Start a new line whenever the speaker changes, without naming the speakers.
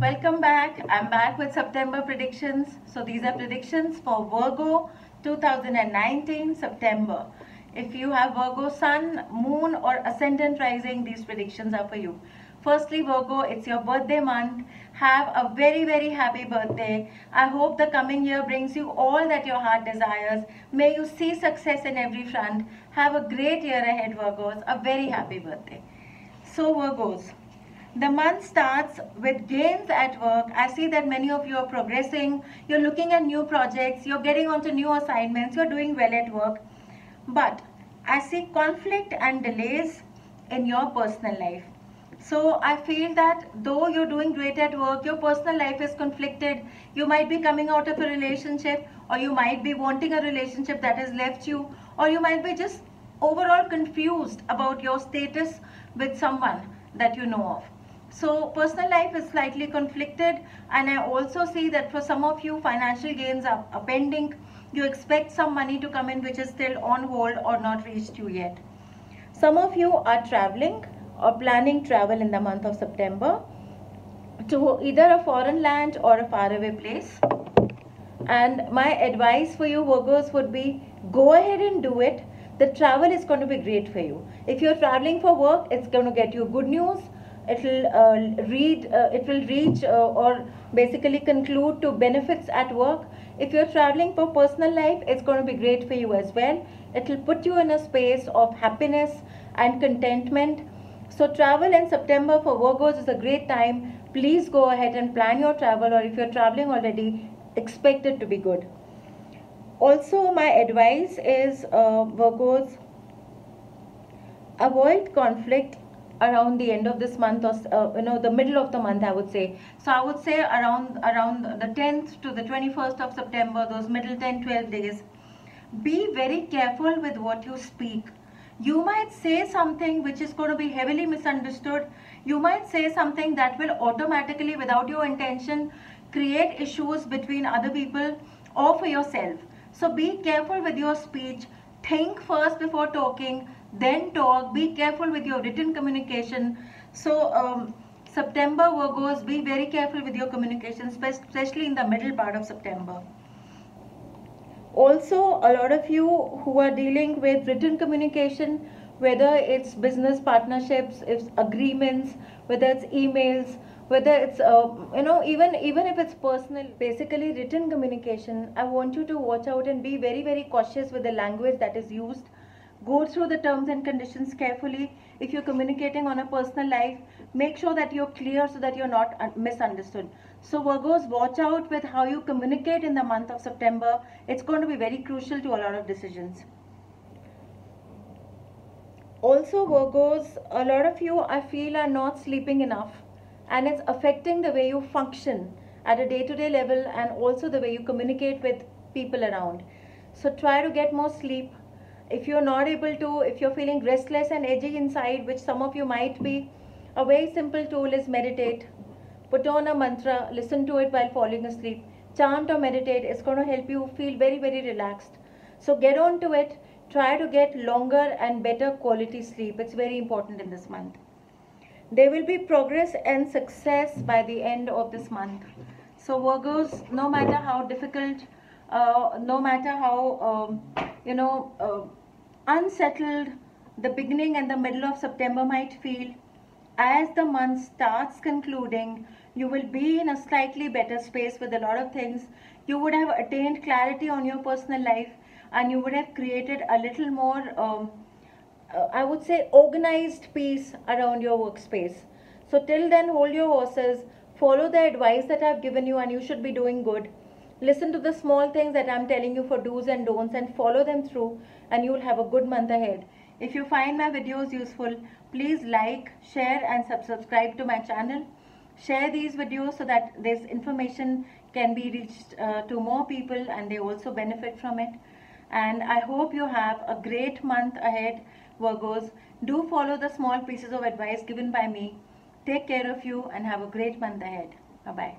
Welcome back. I'm back with September predictions. So these are predictions for Virgo 2019 September. If you have Virgo Sun, Moon or Ascendant Rising, these predictions are for you. Firstly, Virgo, it's your birthday month. Have a very, very happy birthday. I hope the coming year brings you all that your heart desires. May you see success in every front. Have a great year ahead, Virgos. A very happy birthday. So, Virgos, the month starts with gains at work. I see that many of you are progressing. You're looking at new projects. You're getting onto new assignments. You're doing well at work. But I see conflict and delays in your personal life. So I feel that though you're doing great at work, your personal life is conflicted. You might be coming out of a relationship or you might be wanting a relationship that has left you or you might be just overall confused about your status with someone that you know of. So personal life is slightly conflicted and I also see that for some of you financial gains are, are pending. You expect some money to come in which is still on hold or not reached you yet. Some of you are traveling or planning travel in the month of September to either a foreign land or a faraway place. And my advice for you Virgos would be go ahead and do it. The travel is going to be great for you. If you're traveling for work, it's going to get you good news it will uh, read uh, it will reach uh, or basically conclude to benefits at work. If you're traveling for personal life it's going to be great for you as well. It will put you in a space of happiness and contentment. So travel in september for virgos is a great time. Please go ahead and plan your travel or if you're traveling already expect it to be good. Also my advice is uh, virgos avoid conflict around the end of this month or uh, you know the middle of the month i would say. So i would say around around the 10th to the 21st of september those middle 10 12 days. Be very careful with what you speak. You might say something which is going to be heavily misunderstood. You might say something that will automatically without your intention create issues between other people or for yourself. So be careful with your speech think first before talking then talk. Be careful with your written communication. So um, september virgos be very careful with your communication especially in the middle part of september. Also a lot of you who are dealing with written communication whether it's business partnerships it's agreements whether it's emails whether it's uh, you know even even if it's personal basically written communication i want you to watch out and be very very cautious with the language that is used. Go through the terms and conditions carefully. If you're communicating on a personal life make sure that you're clear so that you're not misunderstood. So virgos watch out with how you communicate in the month of september. It's going to be very crucial to a lot of decisions. Also virgos a lot of you i feel are not sleeping enough and it's affecting the way you function at a day-to-day -day level and also the way you communicate with people around. So try to get more sleep. If you're not able to if you're feeling restless and edgy inside which some of you might be a very simple tool is meditate. Put on a mantra listen to it while falling asleep. Chant or meditate it's going to help you feel very very relaxed. So get on to it. Try to get longer and better quality sleep. It's very important in this month there will be progress and success by the end of this month. So Virgos, no matter how difficult, uh, no matter how, um, you know, uh, unsettled the beginning and the middle of September might feel, as the month starts concluding, you will be in a slightly better space with a lot of things. You would have attained clarity on your personal life and you would have created a little more um, uh, I would say organized peace around your workspace. So till then hold your horses, follow the advice that I've given you and you should be doing good. Listen to the small things that I'm telling you for do's and don'ts and follow them through and you'll have a good month ahead. If you find my videos useful, please like, share and subscribe to my channel. Share these videos so that this information can be reached uh, to more people and they also benefit from it. And I hope you have a great month ahead Virgos, do follow the small pieces of advice given by me. Take care of you and have a great month ahead. Bye-bye.